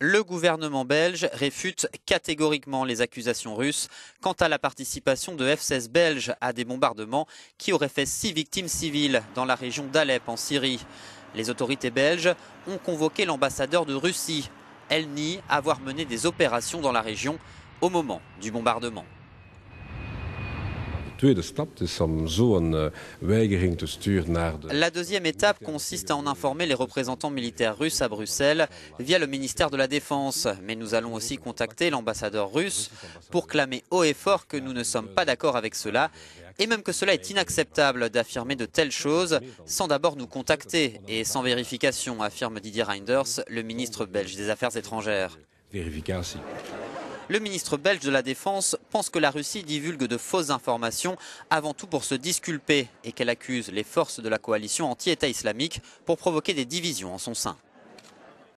Le gouvernement belge réfute catégoriquement les accusations russes quant à la participation de F-16 belges à des bombardements qui auraient fait six victimes civiles dans la région d'Alep en Syrie. Les autorités belges ont convoqué l'ambassadeur de Russie. Elle nie avoir mené des opérations dans la région au moment du bombardement. La deuxième étape consiste à en informer les représentants militaires russes à Bruxelles via le ministère de la Défense. Mais nous allons aussi contacter l'ambassadeur russe pour clamer haut et fort que nous ne sommes pas d'accord avec cela et même que cela est inacceptable d'affirmer de telles choses sans d'abord nous contacter et sans vérification, affirme Didier Reinders, le ministre belge des Affaires étrangères. Le ministre belge de la Défense pense que la Russie divulgue de fausses informations avant tout pour se disculper et qu'elle accuse les forces de la coalition anti-État islamique pour provoquer des divisions en son sein.